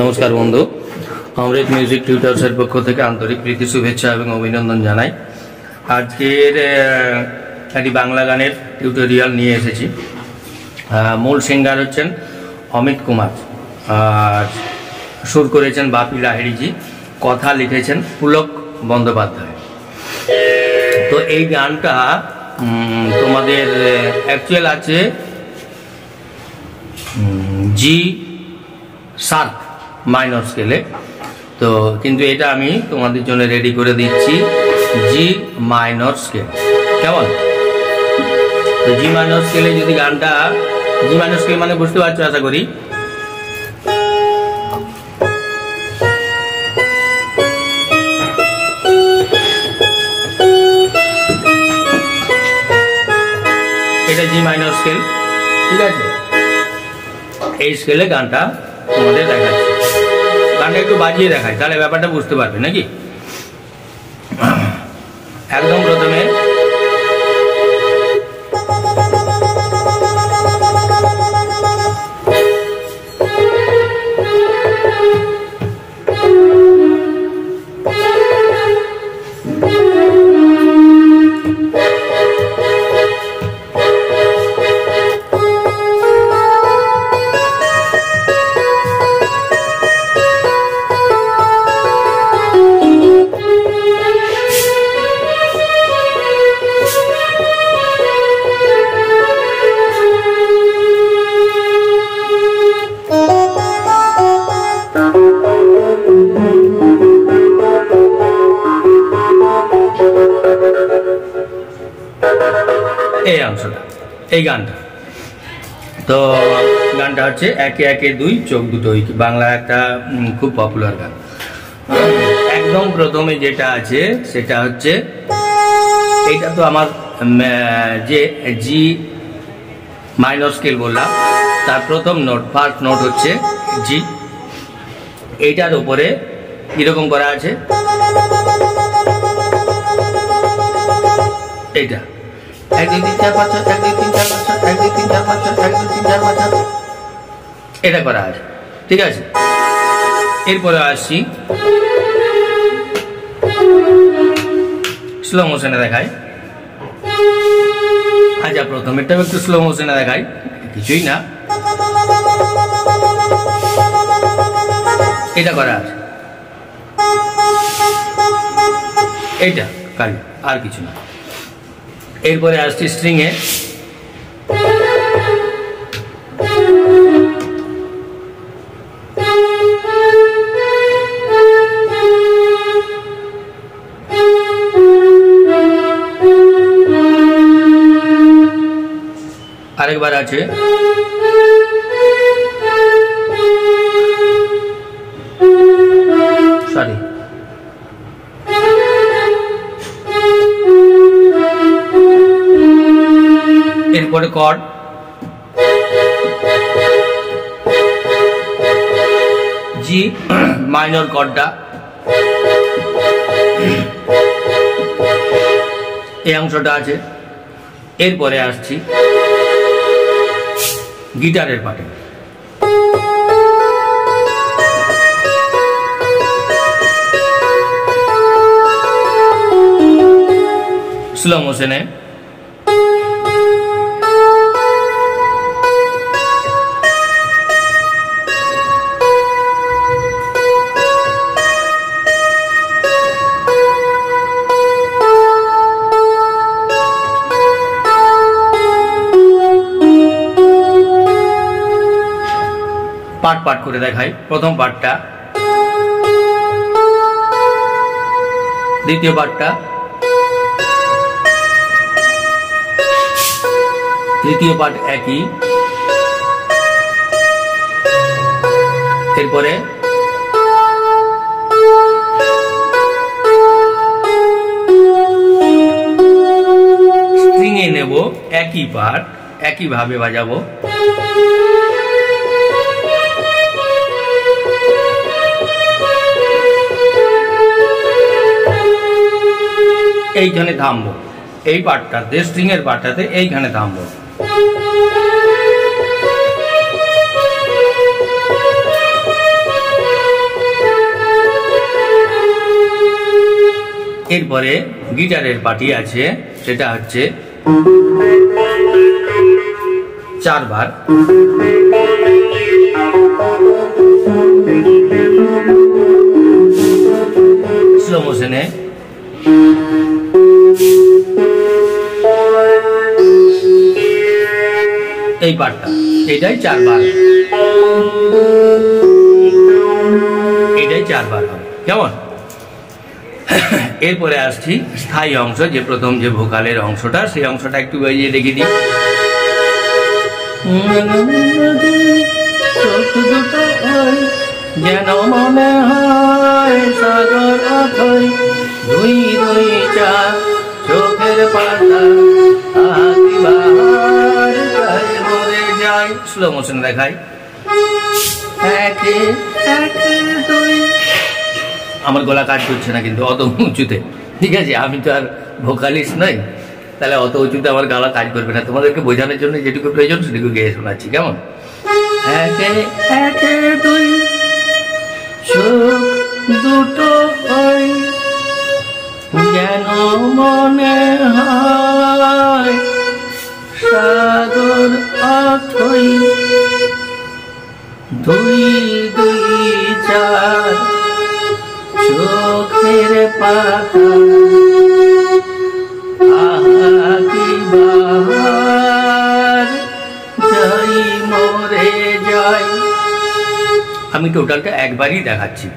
নমস্কার বন্ধু। অমৃত মিউজিক টিউটার্সের পক্ষ থেকে আন্তরিক প্রীতি, শুভেচ্ছা এবং অভিনন্দন জানাই। আজকের একটি বাংলা গানের টিউটোরিয়াল নিয়ে এসেছি। মূল সিঙ্গার হচ্ছেন অমিত কুমার। আর সুর করেছেন বাপি লাহিড়িজি। কথা লিখেছেন পুলক বন্দ্যোপাধ্যায়। তো এই গানটা তোমাদের অ্যাকচুয়াল আছে জি সার্ক মাইনর স্কেলে তো কিন্তু এটা আমি তোমাদের জন্য রেডি করে দিচ্ছি জি মাইনর স্কেল কেমন? তো জি মাইনর স্কেলে যদি গানটা জি মাইনর স্কেল মানে বুঝতে পারছ আশা করি? এটা জি মাইনর স্কেল ঠিক আছে। এই স্কেলে গানটা তোমাদের দেখাচ্ছি। গানটা একটু বাজিয়ে দেখাই তাহলে ব্যাপারটা বুঝতে পারবে নাকি? এই গানটা। তো গানটা হচ্ছে একে একে দুই, চোখ দুটোই বাংলা একটা খুব পপুলার গান। একদম প্রথমে যেটা আছে, সেটা হচ্ছে, এইটা তো আমার যে জি মাইনর স্কেল বললাম, তার প্রথম নোট ফার্স্ট নোট হচ্ছে জি এইটার উপরে কীরকম করা আছে? এইটা। এক দুই তিন চার এটা করা আছে ঠিক আছে? এরপরে আসছি। স্লো মোশনে দেখাই। আচ্ছা প্রথমেরটাও একটু স্লো মোশনে দেখাই। কিছুই না। এটা করা আছে এইটা, কালি। আর কিছু না। এরপরে আসছি স্ট্রিং এ আরেকবার আছে। সরি এরপরে কর্ড জি মাইনর কর্ডটা। এই অংশটা আছে। এরপরে আসছি গিটারের পাটে স্লো মোশনে পাট পাট করে দেখাই। প্রথম পাটটা দ্বিতীয় পাটটা তৃতীয় পাঠ একই। এরপরে স্ট্রিংয়ে নেব একই পাঠ একইভাবে বাজাবো। এইখানে থামব। এই পাটটা স্ট্রিংয়ের পাটটাতে এইখানে থামব। এরপরে গিটারের পাটি আছে, সেটা হচ্ছে চারবার। স্লো মোশনে এই পার্টটা এটাই চারবার। এটাই চারবার হবে। কেমন? এরপরে আসছি স্থায়ী অংশ, যে প্রথম যে ভোকালের অংশটা, সেই অংশটা একটু বাজিয়ে দেখিয়ে দিই। যেন মনে হয় সাগর দুই দুই চার। চোখের পাতা স্লো মোশন দেখাই। আমার গলা কাজ করছে না কিন্তু অত উঁচুতে। ঠিক আছে, আমি তো আর ভোকালিস্ট নই। তাহলে অত উঁচুতে আমার গলা কাজ করবে না। তোমাদেরকে বোঝানোর জন্য যেটুকু প্রয়োজন, সেটুকু গেয়ে শোনাচ্ছি। কেমন? একে একে দুটো যেন মনে হয় সাগর অথই দুই দুই চার চোখের পাতা আহাকি বাহার মরে যাই। আমি টোটালটা একবারই দেখাচ্ছি।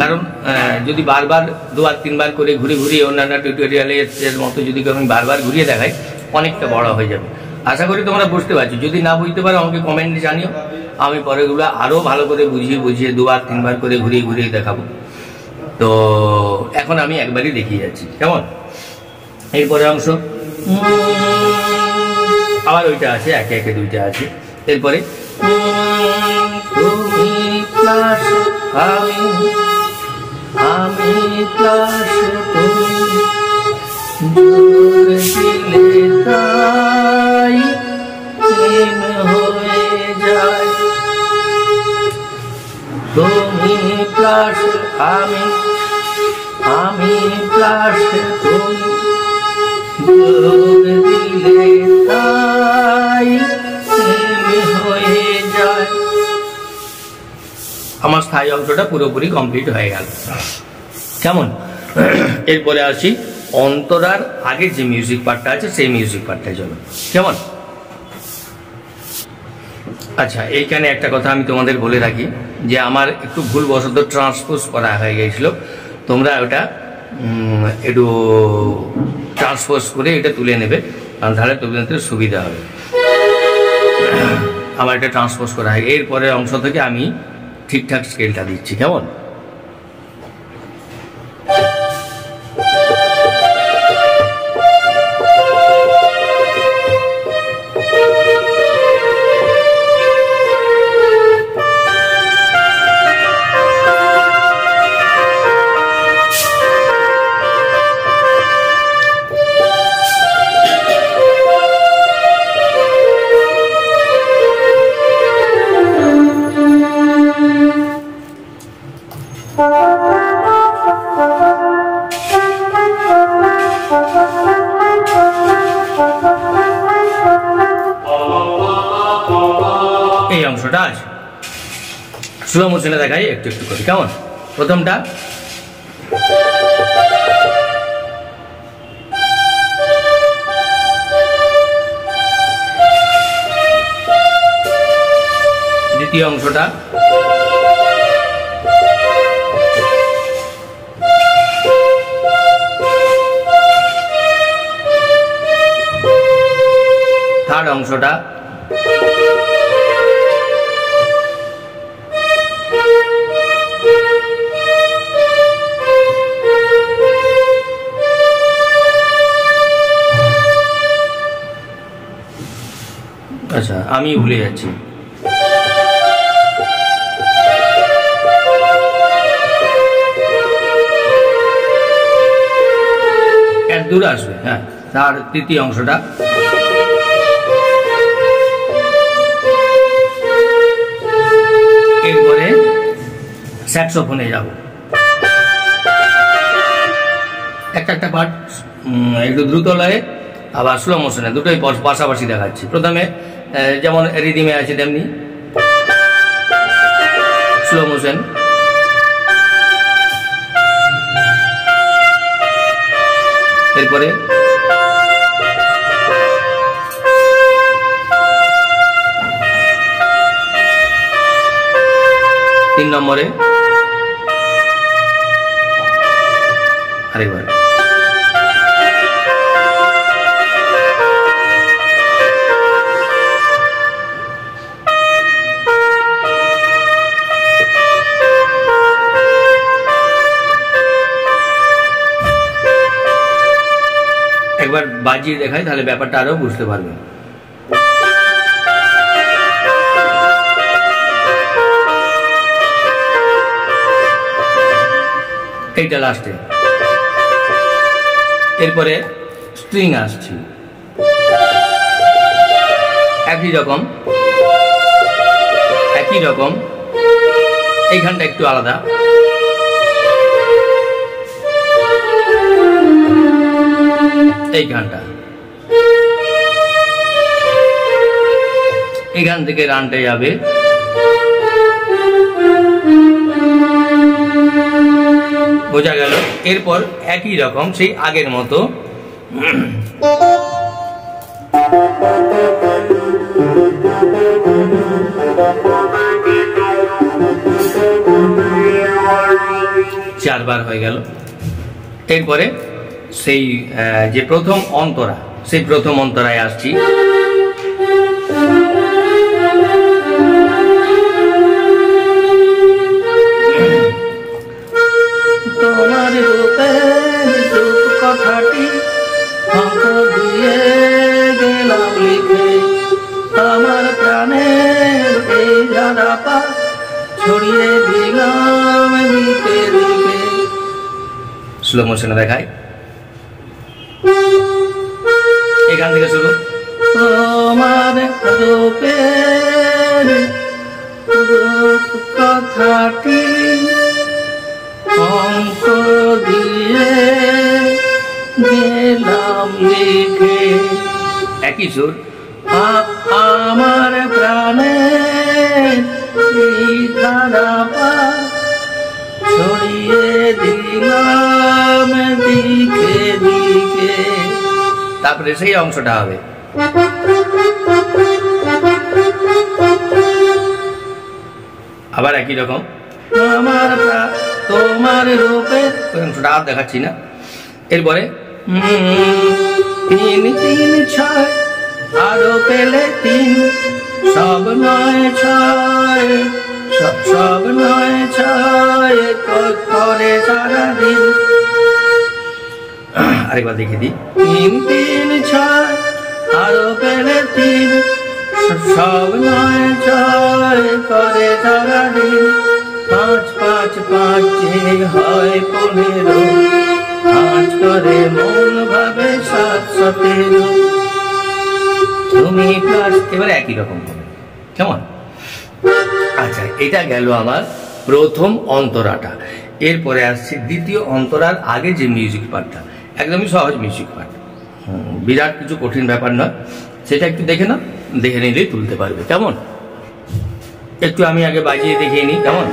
কারণ যদি বারবার দুবার, তিনবার করে ঘুরে ঘুরিয়ে অন্যান্য টিউটোরিয়ালের মতো যদি আমি বারবার ঘুরিয়ে দেখাই, অনেকটা বড় হয়ে যাবে। আশা করি তোমরা বুঝতে পারছ। যদি না বুঝতে পারো, আমাকে কমেন্টে জানিও। আমি পরেগুলো আরও ভালো করে বুঝিয়ে বুঝিয়ে দুবার, তিনবার করে ঘুরিয়ে ঘুরিয়ে দেখাবো। তো, এখন আমি একবারই দেখিয়ে যাচ্ছি। কেমন? এরপরে অংশ। আবার ওইটা আছে, একে একে দুইটা আছে। এরপরে। আমি তুমি যোগ দিলে তাই হয়ে যায়। তুমি প্লাস আমি আমি প্লাস তুমি যোগ দিলে তাই স্থায়ী অংশটা পুরোপুরি কমপ্লিট হয়ে গেল। কেমন? এরপরে আসি, অন্তরার আগে যে মিউজিক পার্টটা আছে, সেই মিউজিক পার্টটায় চলো। কেমন? আচ্ছা এইখানে একটা কথা আমি তোমাদের বলে রাখি, যে আমার একটু ভুলবশত ট্রান্সপোজ করা হয়ে গিয়েছিল তোমরা ওটা একটু ট্রান্সপোজ করে এটা তুলে নেবে, কারণ তাহলে তোমাদের সুবিধা হবে। আমার এটা ট্রান্সপোজ করা হয়। এরপরের অংশ থেকে আমি ঠিকঠাক স্কেলটা দিচ্ছি কেমন? অংশটা আছে। স্লো মোশনে দেখাই একটু একটু করে কেমন? প্রথমটা। দ্বিতীয় অংশটা। থার্ড অংশটা। আমি ভুলে যাচ্ছি। এত দূর আসবে হ্যাঁ তার তৃতীয় অংশটা। এরপরে স্যাক্সোফোনে যাব। একটা একটা পার্ট একটু দ্রুত লয়ে, আবার স্লো মোশনে দুটোই পাশাপাশি দেখাচ্ছি। প্রথমে যেমন রিদিমে আছে তেমনি। স্লো মোশন এরপরে তিন নম্বরে আরেকবার। বাজিয়ে দেখাই, তাহলে ব্যাপারটা আরও বুঝতে পারবেন। এইটা লাস্টে। এরপরে স্ট্রিং আসছি। একই রকম। একই রকম। এইখানটা একটু আলাদা। এই এখান থেকে গানটা যাবে। বোঝা গেল? এরপর একই রকম, সেই আগের মতো। চারবার হয়ে গেল। এরপরে সেই যে প্রথম অন্তরা, সেই প্রথম অন্তরায় আসছি। ছড়িয়ে দিলাম দিকে দিকে স্লো মোশনে দেখায় এখান থেকে শুরু। তোমার রূপের কথাটি অঙ্ক দিয়ে গেলাম লিখে একই সুর। আমার তারপরে সেই অংশটা হবে। আবার একই রকম। তোমার রূপে অংশটা আর দেখাচ্ছি না। এরপরে, তিন তিন, ছয়, আরও পেলে তিন, সব নয়, ছয়, সব নয়, ছয় করে সারাদিন আরেকবার দেখে দিই। তিন তিন ছয়, আরও পেলে তিন। সব নয় ছয় করে সারাদিন পাঁচ পাঁচ পাঁচ হয় পনেরো। পাঁচ করে মন ভাবে সাত, সতেরো। তুমি প্লাস এবারে একই রকম হবে। কেমন? আচ্ছা এটা গেল আমার প্রথম অন্তরাটা। এরপরে আসছে দ্বিতীয় অন্তরার আগে যে মিউজিক পার্টটা একদমই সহজ মিউজিক পার্ট বিরাট কিছু কঠিন ব্যাপার নয়। সেটা একটু দেখে না দেখে নিলেই তুলতে পারবে। কেমন? একটু আমি আগে বাজিয়ে দেখিয়ে নিই, কেমন?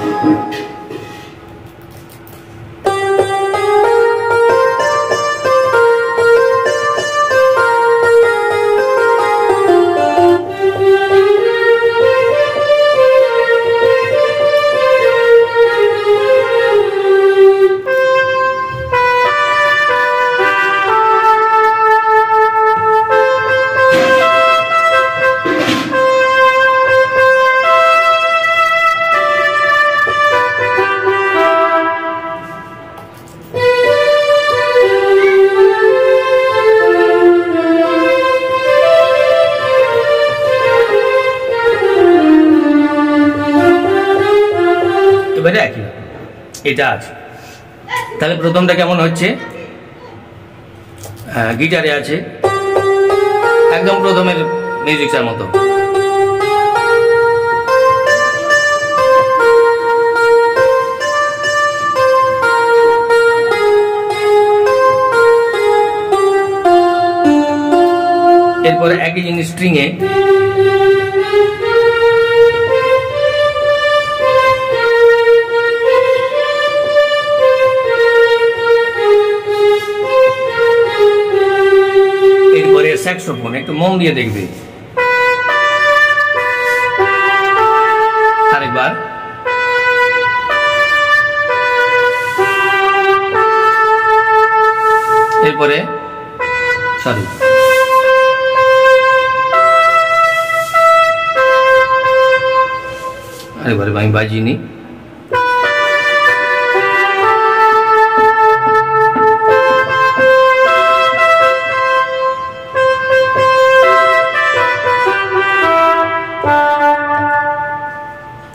এটা আছে। তাহলে প্রথমটা কেমন হচ্ছে? হ্যাঁ, গিটারে আছে। একদম প্রথমের মিউজিকটার মতো। এরপরে একই জিনিস স্ট্রিংয়ে স্যাক্সোফোন একটু মন দিয়ে দেখবে। আরেকবার। এরপরে সরি আরেকবার আমি বাজিয়ে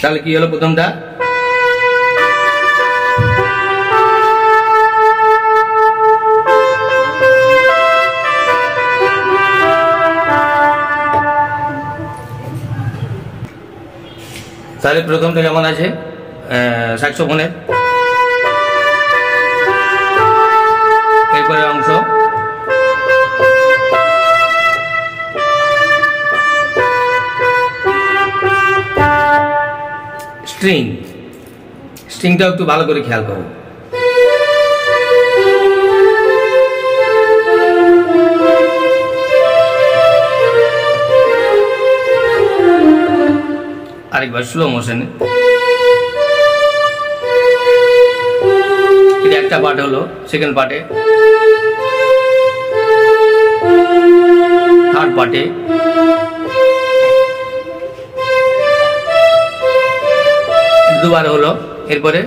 তাহলে কি হলো প্রথমটা? তাহলে প্রথমটা কেমন আছে? স্যাক্সোফোনের এরপরে অংশ। স্ট্রিং। স্ট্রিংটাও একটু ভালো করে খেয়াল করো। আরেকবার স্লো মোশনে একটা পার্ট হলো সেকেন্ড পার্টে থার্ড পার্টে দুবার হলো এরপরে?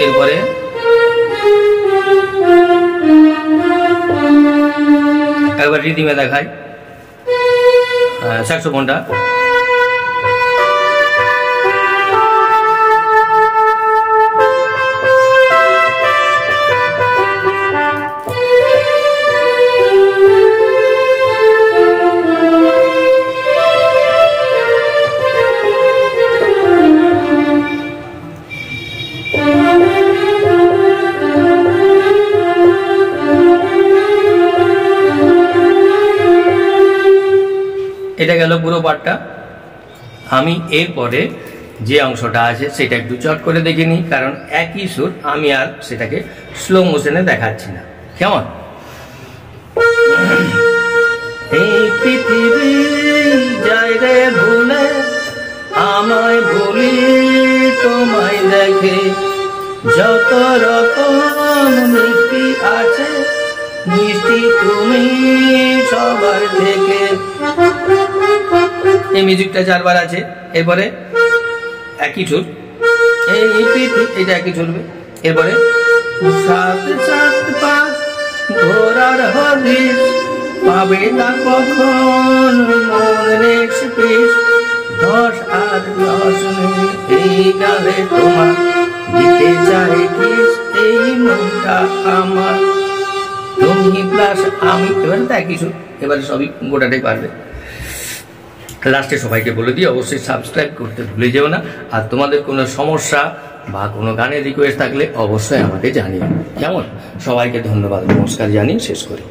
এরপরে? একবার রিদিমে দেখায় স্যাক্সোফোনটা এটা গেল পুরো পার্টটা আমি এরপরে যে অংশটা আছে সেটা একটু চট করে দেখে নিই, কারণ একই সুর আমি আর সেটাকে স্লো মোশনে দেখাচ্ছি না। কেমন? এই ভুলে, আমায় ভুলি তোমায় দেখে, যত রকম আছে মিষ্টি তুমি সবার থেকে। এই মিউজিকটা চারবার আছে। এরপরে একই সুর এই এটা একই চলবে এরপরে পাবে না কখন পিস দশ আর দশ এই গালে তোমার দিতে চাই এই মনটা আমার তুমি প্লাস আমি এবারে তো একই এবারে সবই গোটাটাই পারবে। লাস্টে সবাইকে বলে দিই, অবশ্যই সাবস্ক্রাইব করতে ভুলে যেও না। আর তোমাদের কোনো সমস্যা বা কোনো গানের রিকোয়েস্ট থাকলে অবশ্যই আমাকে জানিও। কেমন? সবাইকে ধন্যবাদ, নমস্কার জানিয়ে শেষ করি।